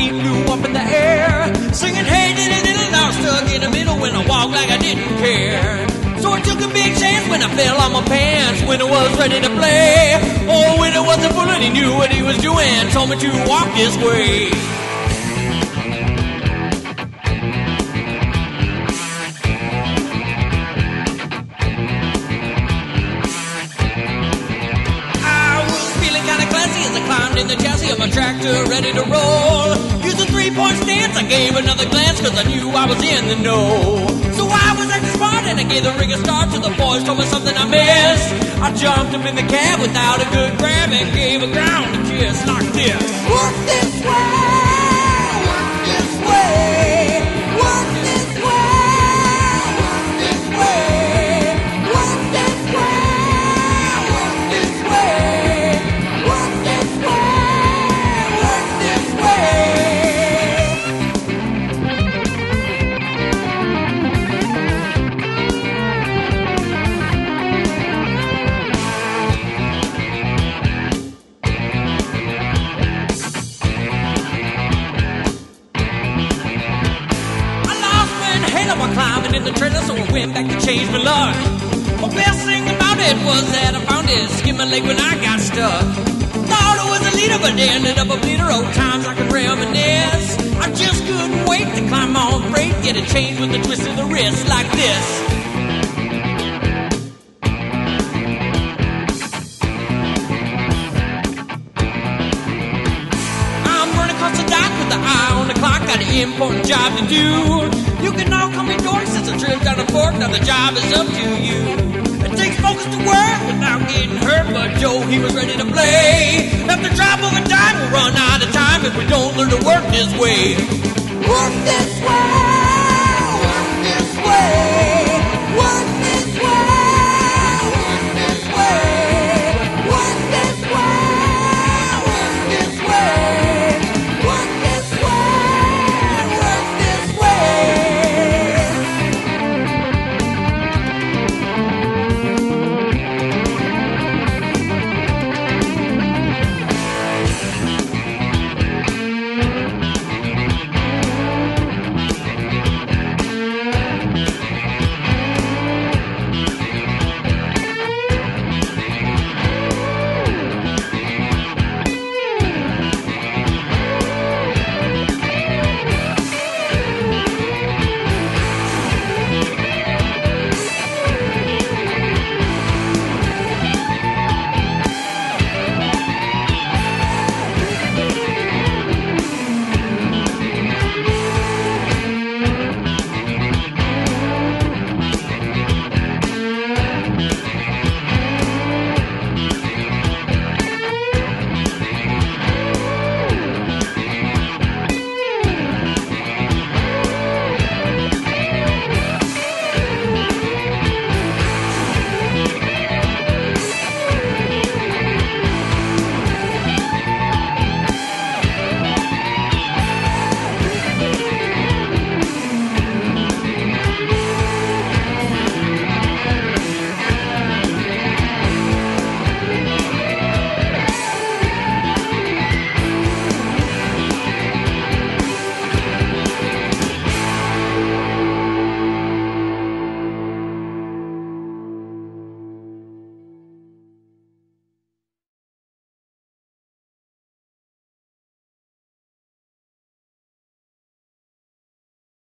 he flew up in the air, singing, hey, little, little, now stuck in the middle when I walked like I didn't care. So I took a big chance when I fell on my pants when I was ready to play. Oh, when it wasn't full and he knew what he was doing, told me to walk this way. I was feeling kinda classy as I climbed in the chassis of my tractor, ready to roll. Three-point stance, I gave another glance, cause I knew I was in the know. So I was acting smart and I gave the rig a start till the boys told me something I missed. I jumped up in the cab without a good grab and gave a ground kiss like this. Work this way, the trailer, so I went back to change my luck. The best thing about it was that I found it skin my leg when I got stuck. Thought I was a leader, but ended up a bleeder. Old times I could reminisce. I just couldn't wait to climb on freight, get a change with a twist of the wrist like this. Got an important job to do. You can all call me Dory since I tripped down the fork. Now the job is up to you. It takes focus to work without getting hurt, but Joe he was ready to play. At the drop of a dime, we'll run out of time if we don't learn to work this way. Work this way.